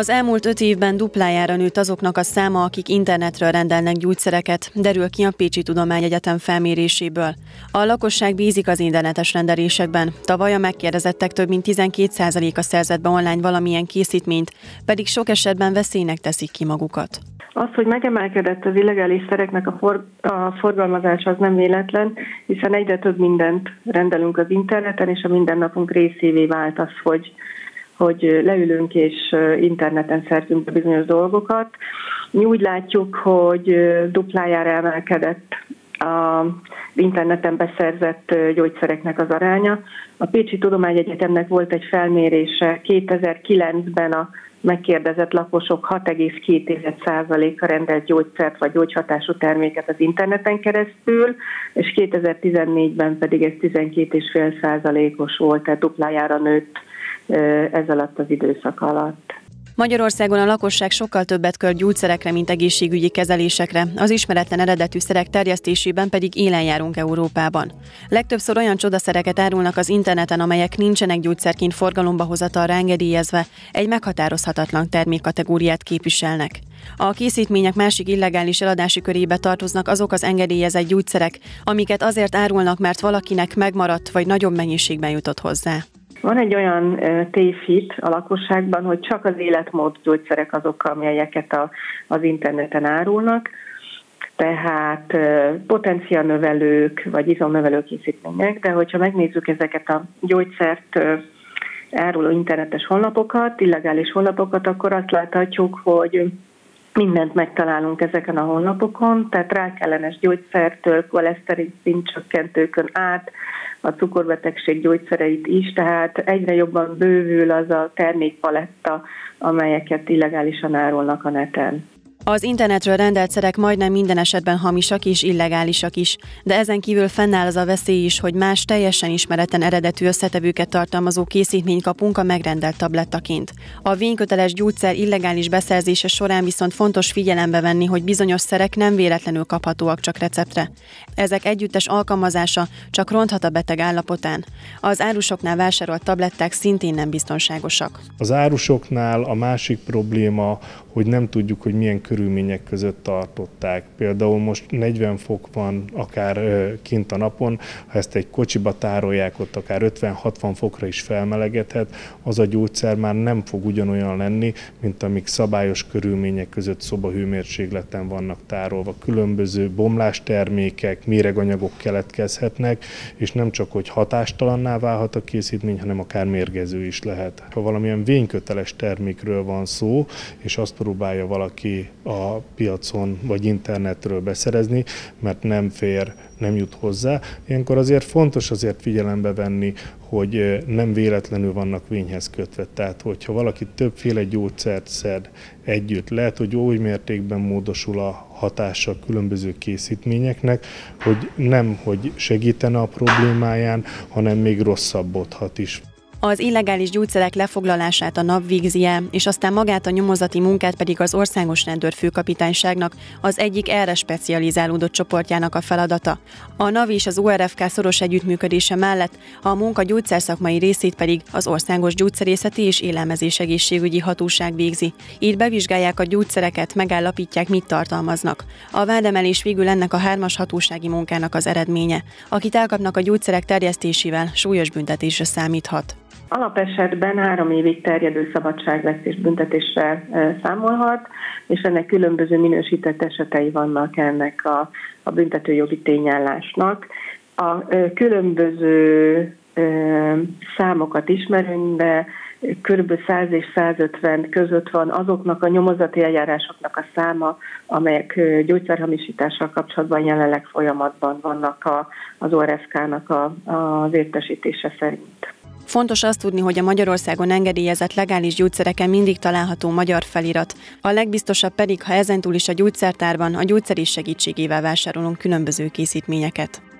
Az elmúlt öt évben duplájára nőtt azoknak a száma, akik internetről rendelnek gyógyszereket, derül ki a Pécsi Tudományegyetem felméréséből. A lakosság bízik az internetes rendelésekben. Tavaly a megkérdezettek több mint 12%-a szerzett be online valamilyen készítményt, pedig sok esetben veszélynek teszik ki magukat. Az, hogy megemelkedett az illegális szereknek a, for, a forgalmazása, az nem véletlen, hiszen egyre több mindent rendelünk az interneten, és a mindennapunk részévé vált az, hogy hogy leülünk és interneten szerzünk bizonyos dolgokat. Mi úgy látjuk, hogy duplájára emelkedett a interneten beszerzett gyógyszereknek az aránya. A Pécsi Tudományegyetemnek volt egy felmérése 2009-ben a megkérdezett lakosok 6,2%-a rendelt gyógyszert vagy gyógyhatású terméket az interneten keresztül, és 2014-ben pedig ez 12,5%-os volt, tehát duplájára nőtt ez alatt az időszak alatt. Magyarországon a lakosság sokkal többet költ gyógyszerekre, mint egészségügyi kezelésekre, az ismeretlen eredetű szerek terjesztésében pedig élen járunk Európában. Legtöbbször olyan csodaszereket árulnak az interneten, amelyek nincsenek gyógyszerként forgalomba hozatalra engedélyezve, egy meghatározhatatlan termékkategóriát képviselnek. A készítmények másik illegális eladási körébe tartoznak azok az engedélyezett gyógyszerek, amiket azért árulnak, mert valakinek megmaradt vagy nagyobb mennyiségben jutott hozzá. Van egy olyan tévhit a lakosságban, hogy csak az életmód gyógyszerek azok, amelyeket a, az interneten árulnak, tehát potenciálnövelők vagy izomnövelő készítmények, de hogyha megnézzük ezeket a gyógyszert áruló internetes honlapokat, illegális honlapokat, akkor azt láthatjuk, hogy mindent megtalálunk ezeken a honlapokon, tehát rákellenes gyógyszertől, koleszterin szintcsökkentőkön át, a cukorbetegség gyógyszereit is, tehát egyre jobban bővül az a termékpaletta, amelyeket illegálisan árulnak a neten. Az internetről rendelt szerek majdnem minden esetben hamisak és illegálisak is, de ezen kívül fennáll az a veszély is, hogy más teljesen ismeretlen eredetű összetevőket tartalmazó készítményt kapunk a megrendelt tablettaként. A vényköteles gyógyszer illegális beszerzése során viszont fontos figyelembe venni, hogy bizonyos szerek nem véletlenül kaphatóak csak receptre. Ezek együttes alkalmazása csak ronthat a beteg állapotán. Az árusoknál vásárolt tabletták szintén nem biztonságosak. Az árusoknál a másik probléma, hogy nem tudjuk, hogy milyen körülmények között tartották. Például most 40 fok van akár kint a napon, ha ezt egy kocsiba tárolják, ott akár 50-60 fokra is felmelegedhet, az a gyógyszer már nem fog ugyanolyan lenni, mint amik szabályos körülmények között szobahőmérsékleten vannak tárolva. Különböző bomlástermékek, méreganyagok keletkezhetnek, és nem csak, hogy hatástalanná válhat a készítmény, hanem akár mérgező is lehet. Ha valamilyen vényköteles termékről van szó, és azt próbálja valaki a piacon vagy internetről beszerezni, mert nem fér, nem jut hozzá. Ilyenkor azért fontos azért figyelembe venni, hogy nem véletlenül vannak vényhez kötve. Tehát, hogyha valaki többféle gyógyszert szed együtt, lehet, hogy oly mértékben módosul a hatása a különböző készítményeknek, hogy nem, hogy segítene a problémáján, hanem még rosszabbodhat is. Az illegális gyógyszerek lefoglalását a NAV végzi el, és aztán magát a nyomozati munkát pedig az Országos Rendőrfőkapitányságnak, az egyik erre specializálódott csoportjának a feladata. A NAV és az ORFK szoros együttműködése mellett a munka gyógyszerszakmai részét pedig az Országos Gyógyszerészeti és Élelmezés Egészségügyi Hatóság végzi. Így bevizsgálják a gyógyszereket, megállapítják, mit tartalmaznak. A vádemelés végül ennek a hármas hatósági munkának az eredménye. Akit elkapnak a gyógyszerek terjesztésével, súlyos büntetésre számíthat. Alapesetben három évig terjedő szabadságvesztés büntetésre számolhat, és ennek különböző minősített esetei vannak ennek a, a büntetőjogi tényállásnak. A különböző számokat ismerünk, de kb. 100 és 150 között van azoknak a nyomozati eljárásoknak a száma, amelyek gyógyszerhamisítással kapcsolatban jelenleg folyamatban vannak a, az ORFK-nak a, az értesítése szerint. Fontos azt tudni, hogy a Magyarországon engedélyezett legális gyógyszereken mindig található magyar felirat. A legbiztosabb pedig, ha ezentúl is a gyógyszertárban a gyógyszerés segítségével vásárolunk különböző készítményeket.